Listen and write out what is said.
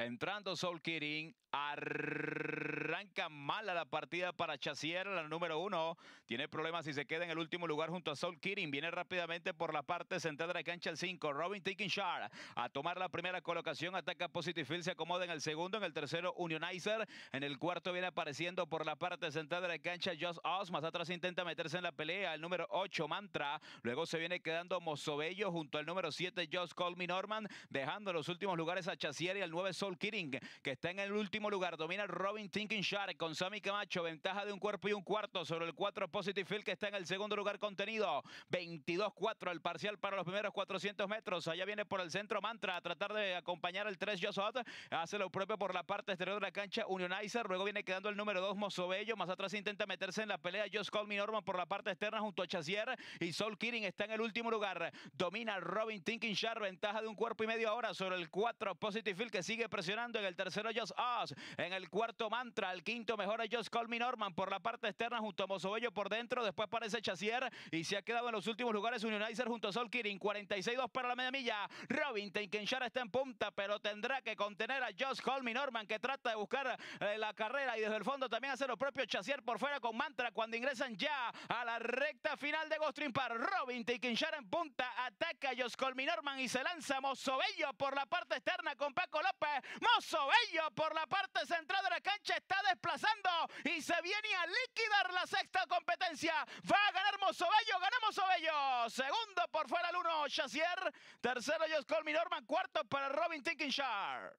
Entrando Soul Kirin, arranca mala la partida para Chassier, la número uno. Tiene problemas si se queda en el último lugar junto a Soul Kirin. Viene rápidamente por la parte central de la cancha el 5. Robin Shard a tomar la primera colocación. Ataca Positive Field, se acomoda en el segundo. En el tercero, Unionizer. En el cuarto viene apareciendo por la parte central de la cancha Just Oz. Más atrás intenta meterse en la pelea. El número 8, Mantra. Luego se viene quedando Mozobello junto al número 7, Just Call Me Norman. Dejando los últimos lugares a Chassier y al 9, Soul Kirin, que está en el último lugar. Domina Robin Thinking con Sammy Camacho. Ventaja de un cuerpo y un cuarto sobre el 4 Positive Field, que está en el segundo lugar contenido. 22-4 el parcial para los primeros 400 metros. Allá viene por el centro Mantra a tratar de acompañar al 3 Josot. Hace lo propio por la parte exterior de la cancha Unionizer. Luego viene quedando el número 2 Mozobello. Más atrás intenta meterse en la pelea Just Call Me Norman por la parte externa junto a Chassier. Y Soul Kirin está en el último lugar. Domina Robin Thinking Shark. Ventaja de un cuerpo y medio ahora sobre el 4 Positive Field que sigue presionando en el tercero Just Us. En el cuarto Mantra. El quinto mejora Just Call Me Norman por la parte externa junto a Mozobello por dentro. Después parece Chassier y se ha quedado en los últimos lugares Unionizer junto a Soul Kirin. 46-2 para la media milla. Robin Tenkenshara está en punta, pero tendrá que contener a Josh Holmy Norman que trata de buscar eh, la carrera y desde el fondo también hace lo propio Chassier por fuera con Mantra cuando ingresan ya a la recta final de Ghost Park. Robin Tenkenshara en punta, ataca a Josh Holmy Norman y se lanza Mozobello por la parte externa con Paco López. Mozobello por la parte central de la cancha está desplazando y se viene a liquidar la sexta competencia. Va a ganar Mozobello, ganamos Mozobello. Segundo por fuera el uno, Chassier. Tercero, Me Norman. Cuarto para Robin Tinkinshaw.